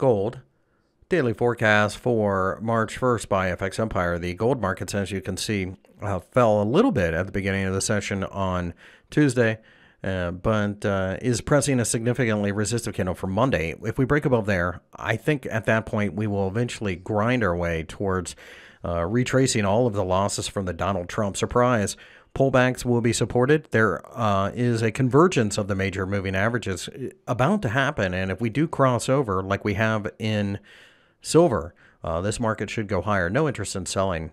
gold. Daily forecast for March 1st by FX Empire. The gold markets, as you can see, uh, fell a little bit at the beginning of the session on Tuesday uh, but uh, is pressing a significantly resistive candle for Monday. If we break above there, I think at that point we will eventually grind our way towards uh, retracing all of the losses from the Donald Trump surprise. Pullbacks will be supported. There uh, is a convergence of the major moving averages about to happen. And if we do cross over, like we have in silver, uh, this market should go higher. No interest in selling